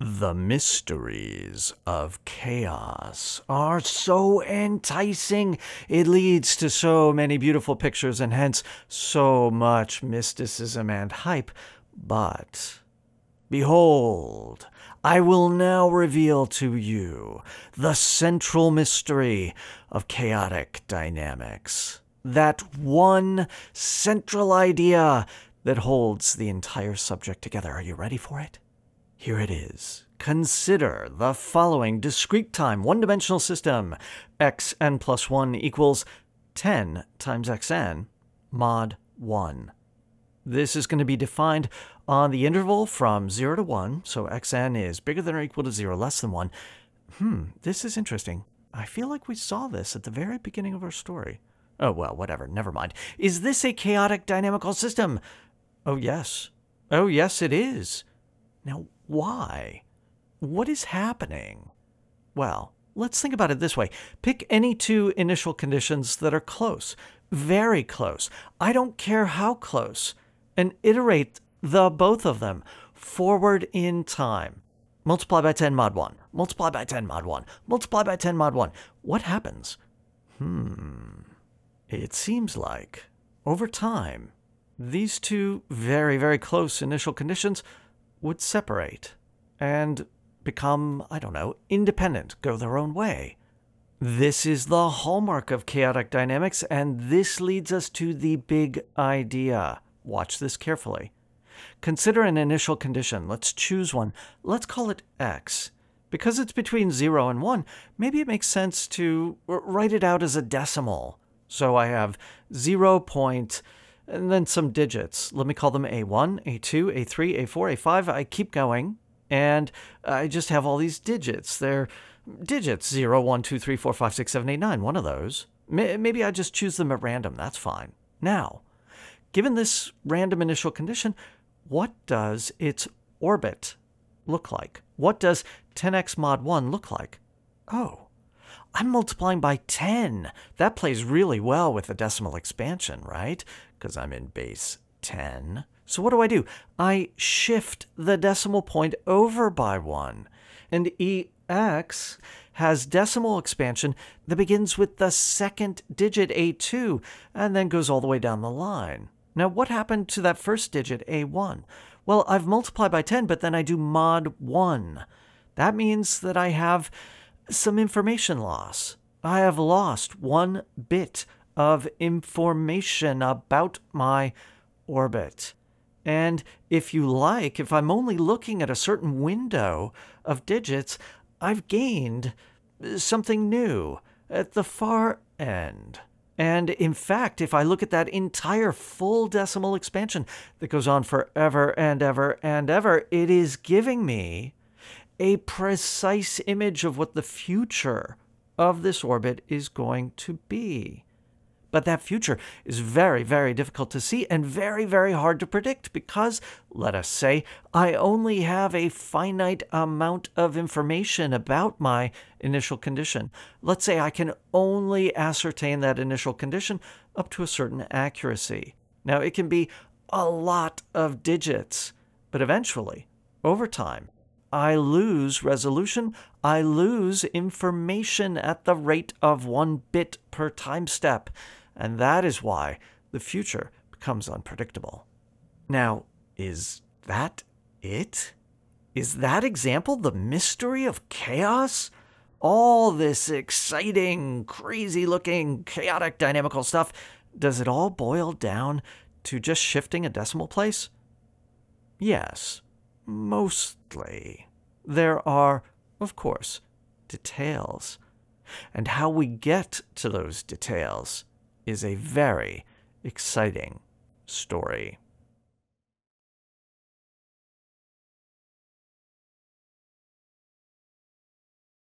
The mysteries of chaos are so enticing. It leads to so many beautiful pictures and hence so much mysticism and hype. But behold, I will now reveal to you the central mystery of chaotic dynamics. That one central idea that holds the entire subject together. Are you ready for it? Here it is. Consider the following discrete time one dimensional system xn plus 1 equals 10 times xn mod 1. This is going to be defined on the interval from 0 to 1, so xn is bigger than or equal to 0, less than 1. Hmm, this is interesting. I feel like we saw this at the very beginning of our story. Oh, well, whatever, never mind. Is this a chaotic dynamical system? Oh, yes. Oh, yes, it is. Now, why? What is happening? Well, let's think about it this way. Pick any two initial conditions that are close, very close. I don't care how close, and iterate the both of them forward in time. Multiply by 10 mod 1, multiply by 10 mod 1, multiply by 10 mod 1. What happens? Hmm. It seems like, over time, these two very, very close initial conditions would separate and become, I don't know, independent, go their own way. This is the hallmark of chaotic dynamics, and this leads us to the big idea. Watch this carefully. Consider an initial condition. Let's choose one. Let's call it x. Because it's between 0 and 1, maybe it makes sense to write it out as a decimal. So I have 0 and then some digits. Let me call them A1, A2, A3, A4, A5. I keep going, and I just have all these digits. They're digits 0, 1, 2, 3, 4, 5, 6, 7, 8, 9, one of those. Maybe I just choose them at random. That's fine. Now, given this random initial condition, what does its orbit look like? What does 10x mod 1 look like? Oh, I'm multiplying by 10. That plays really well with the decimal expansion, right? Because I'm in base 10. So what do I do? I shift the decimal point over by 1. And EX has decimal expansion that begins with the second digit A2 and then goes all the way down the line. Now, what happened to that first digit A1? Well, I've multiplied by 10, but then I do mod 1. That means that I have some information loss. I have lost one bit of information about my orbit. And if you like, if I'm only looking at a certain window of digits, I've gained something new at the far end. And in fact, if I look at that entire full decimal expansion that goes on forever and ever and ever, it is giving me a precise image of what the future of this orbit is going to be. But that future is very, very difficult to see and very, very hard to predict because, let us say, I only have a finite amount of information about my initial condition. Let's say I can only ascertain that initial condition up to a certain accuracy. Now, it can be a lot of digits, but eventually, over time, I lose resolution, I lose information at the rate of one bit per time step, and that is why the future becomes unpredictable. Now, is that it? Is that example the mystery of chaos? All this exciting, crazy looking, chaotic, dynamical stuff, does it all boil down to just shifting a decimal place? Yes, mostly. There are, of course, details. And how we get to those details is a very exciting story.